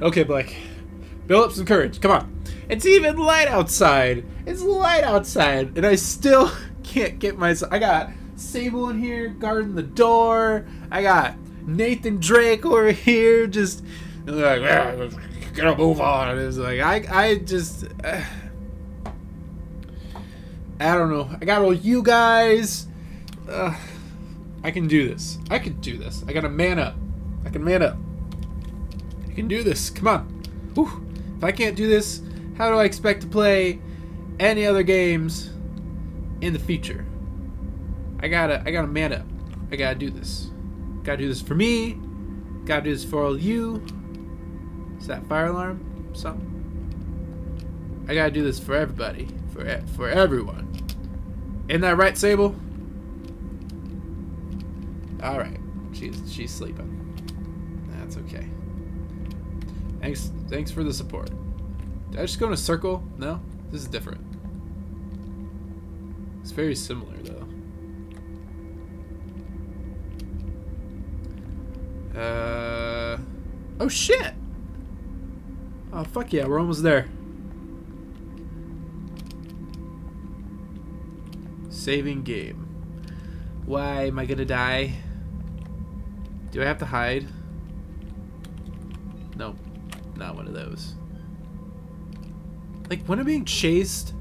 Okay, Blake. Build up some courage. Come on. It's even light outside. It's light outside, and I still can't get myself. I got Sable in here guarding the door. I got Nathan Drake over here just like gotta move on. It's like I I just uh, I don't know. I got all you guys. Uh, I can do this. I can do this. I got a man up. I can man up. You can do this. Come on. Whew. If I can't do this, how do I expect to play any other games in the future? I gotta, I gotta man up. I gotta do this. Gotta do this for me. Gotta do this for all you. Is that fire alarm? Something. I gotta do this for everybody. For for everyone. Isn't that right, Sable? All right. She's she's sleeping. That's okay. Thanks thanks for the support. Did I just go in a circle? No? This is different. It's very similar though. Uh Oh shit! Oh fuck yeah, we're almost there. Saving game. Why am I gonna die? Do I have to hide? Nope. Not one of those. Like, when I'm being chased,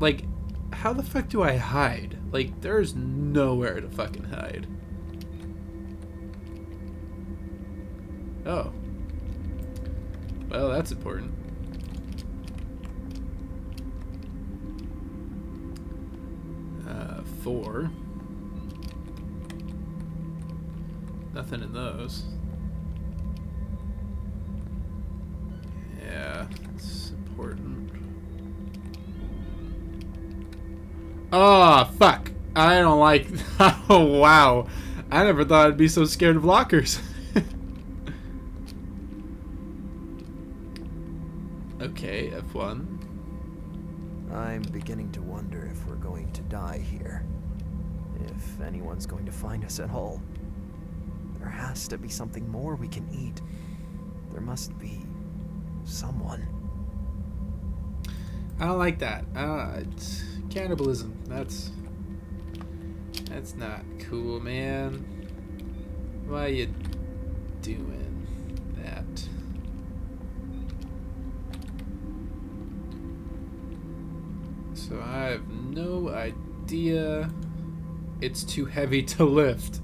like, how the fuck do I hide? Like, there's nowhere to fucking hide. Oh. Well, that's important. Uh, four. Nothing in those. Oh, fuck. I don't like... oh, wow. I never thought I'd be so scared of lockers. okay, F1. I'm beginning to wonder if we're going to die here. If anyone's going to find us at all. There has to be something more we can eat. There must be someone. I don't like that. Uh, cannibalism. That's that's not cool, man. Why you doing that? So I have no idea. It's too heavy to lift.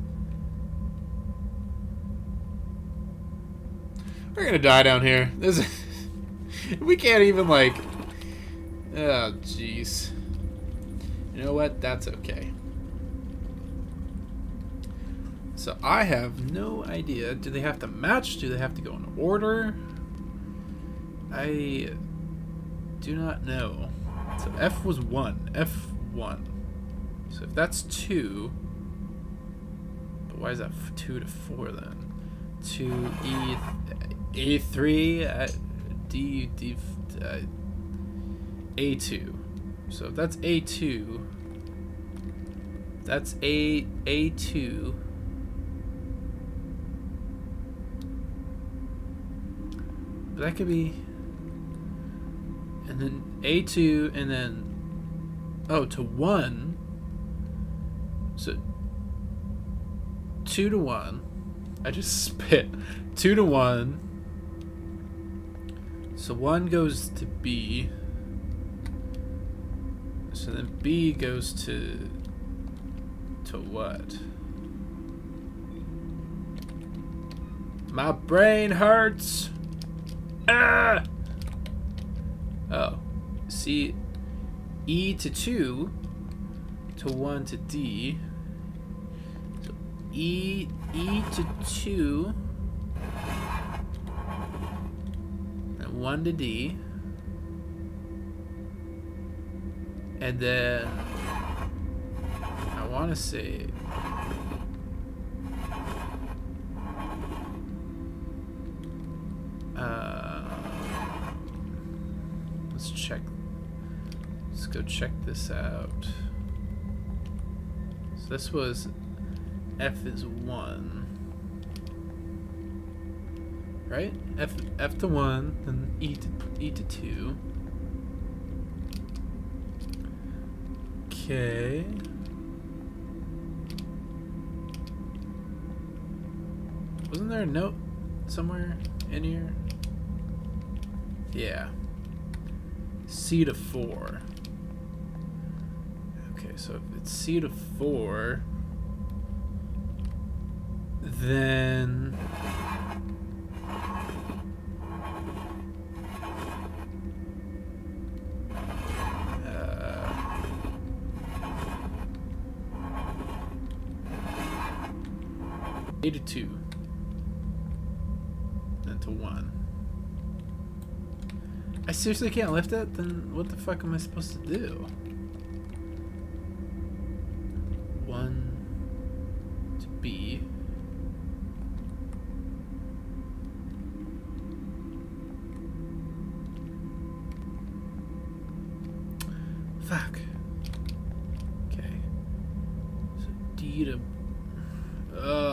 We're gonna die down here. This we can't even like. Oh jeez. You know what? That's okay. So I have no idea. Do they have to match? Do they have to go in order? I do not know. So F was one. F one. So if that's two, but why is that two to four then? Two E A three uh, D D uh, A two. So if that's A two, that's A A two. But that could be, and then A two, and then oh to one. So two to one. I just spit. Two to one. So one goes to B. So then B goes to to what? My brain hurts. Ah. Oh. See, E to 2 to 1 to D. So E E to 2 and 1 to D. And then I want to say uh, let's check let's go check this out so this was F is 1 right? F F to one, then E to E to two. Okay. Wasn't there a note somewhere in here? Yeah. C to four. Okay, so if it's C to four, then eight to two, and to one. I seriously can't lift it? Then what the fuck am I supposed to do? One to B. Fuck. Okay. So D to.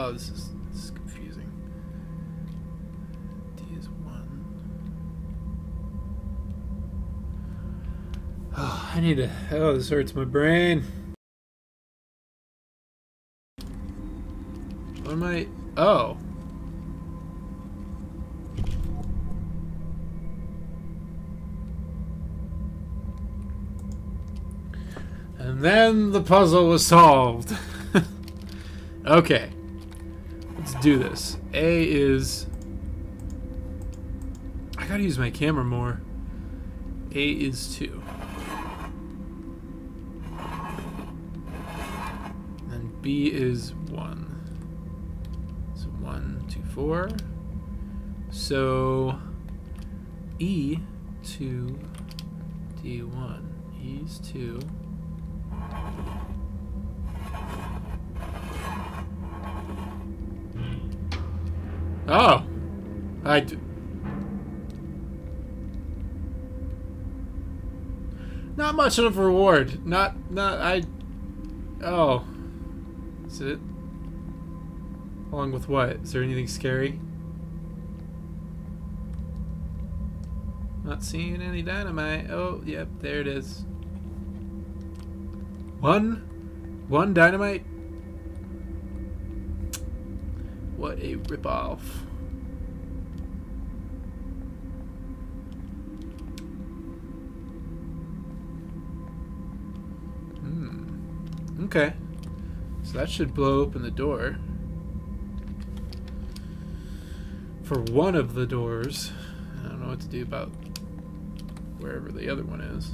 Oh, this is this is confusing. D is one. Oh, I need to. Oh, this hurts my brain. What am I? Oh. And then the puzzle was solved. okay. Let's do this. A is. I gotta use my camera more. A is 2. And B is 1. So 1, 2, 4. So E 2, D1. E is 2. Oh! I. D- Not much of a reward. Not, not, I. Oh. Is it? Along with what? Is there anything scary? Not seeing any dynamite. Oh, yep, there it is. One? One dynamite? What a ripoff. Hmm. Okay. So that should blow open the door. For one of the doors. I don't know what to do about wherever the other one is.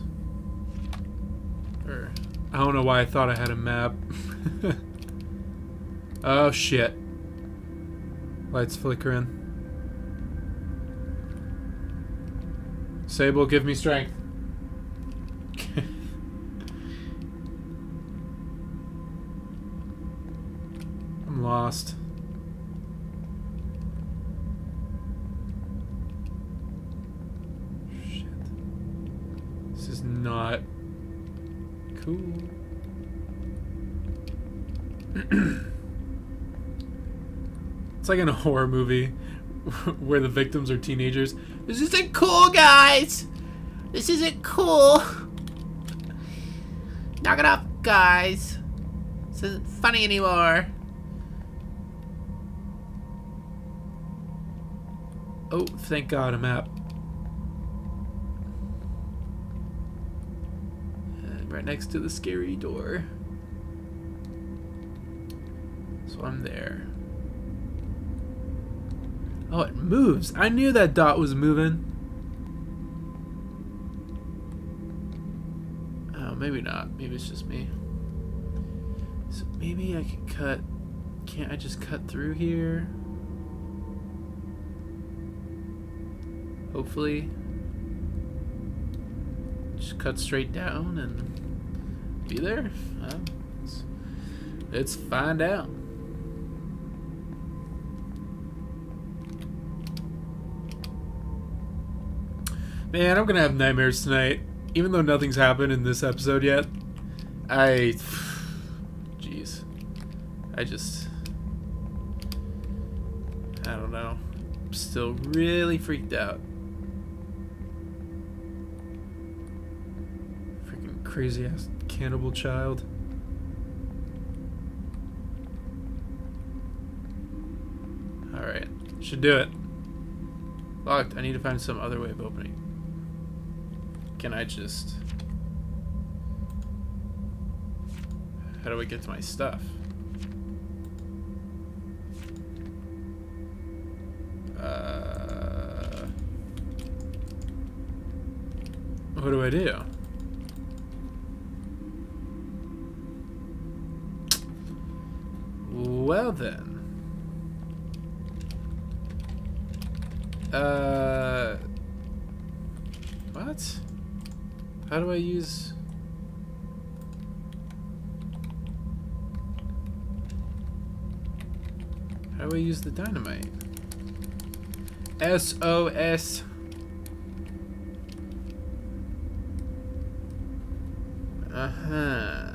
Or, I don't know why I thought I had a map. oh shit. Lights flickering. Sable, give me strength. I'm lost. Shit. This is not cool. It's like in a horror movie where the victims are teenagers. This isn't cool, guys! This isn't cool! Knock it off, guys! This isn't funny anymore. Oh, thank God, a map. And right next to the scary door. So I'm there. Oh, it moves. I knew that dot was moving. Oh, maybe not. Maybe it's just me. So maybe I could cut... Can't I just cut through here? Hopefully. Just cut straight down and be there. Let's, let's find out. Man, I'm gonna have nightmares tonight. Even though nothing's happened in this episode yet. I... Jeez. I just... I don't know. I'm still really freaked out. Freaking crazy ass cannibal child. Alright, should do it. Locked. I need to find some other way of opening. Can I just... How do I get to my stuff? Uh, what do I do? Well then. Uh, what? How do I use? How do I use the dynamite? SOS. Uh-huh.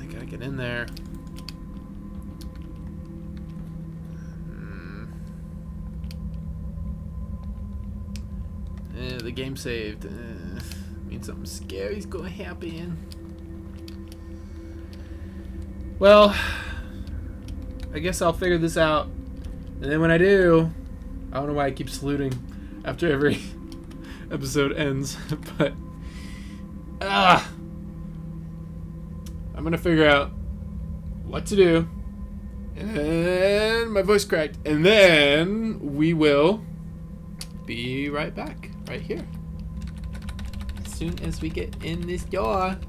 I gotta get in there. Game saved. Uh, means something scary's gonna happen. Well, I guess I'll figure this out. And then when I do, I don't know why I keep saluting after every episode ends, but ah, I'm gonna figure out what to do. And my voice cracked. And then we will be right back, right here. As soon as we get in this door.